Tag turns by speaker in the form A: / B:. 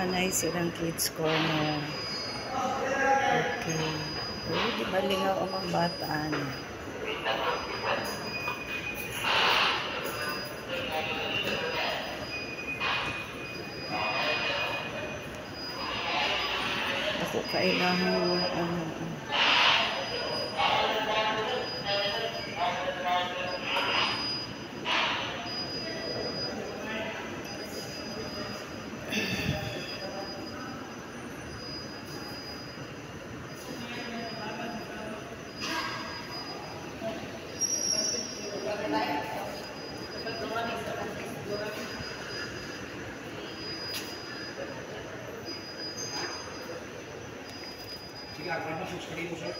A: kanay silang kids corner. Okay. Oh, di ba lingaw ang mga bata ano? Ako kailangan ano,
B: Sillä on suskelin usein.